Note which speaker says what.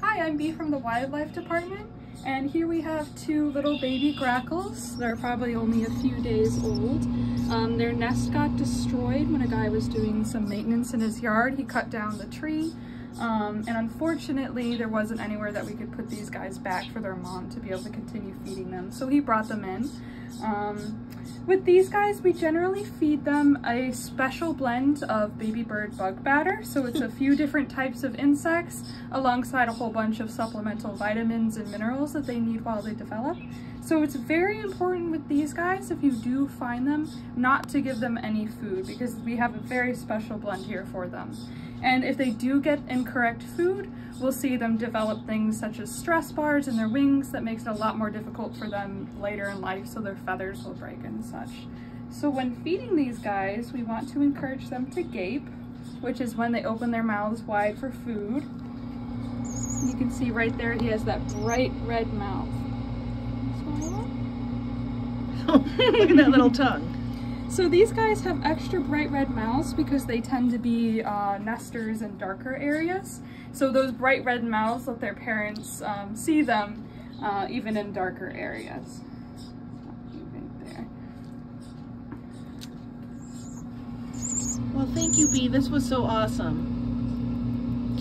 Speaker 1: Hi, I'm Bee from the Wildlife Department, and here we have two little baby grackles. They're probably only a few days old. Um, their nest got destroyed when a guy was doing some maintenance in his yard. He cut down the tree, um, and unfortunately there wasn't anywhere that we could put these guys back for their mom to be able to continue feeding them, so he brought them in. Um, with these guys, we generally feed them a special blend of baby bird bug batter. So it's a few different types of insects alongside a whole bunch of supplemental vitamins and minerals that they need while they develop. So it's very important with these guys, if you do find them, not to give them any food because we have a very special blend here for them. And if they do get incorrect food, we'll see them develop things such as stress bars in their wings that makes it a lot more difficult for them later in life so their feathers will break and such. So when feeding these guys, we want to encourage them to gape, which is when they open their mouths wide for food. You can see right there he has that bright red mouth.
Speaker 2: Look at that little tongue.
Speaker 1: So these guys have extra bright red mouths because they tend to be uh, nesters in darker areas. So those bright red mouths let their parents um, see them uh, even in darker areas.
Speaker 2: Well, thank you, Bee. This was so awesome.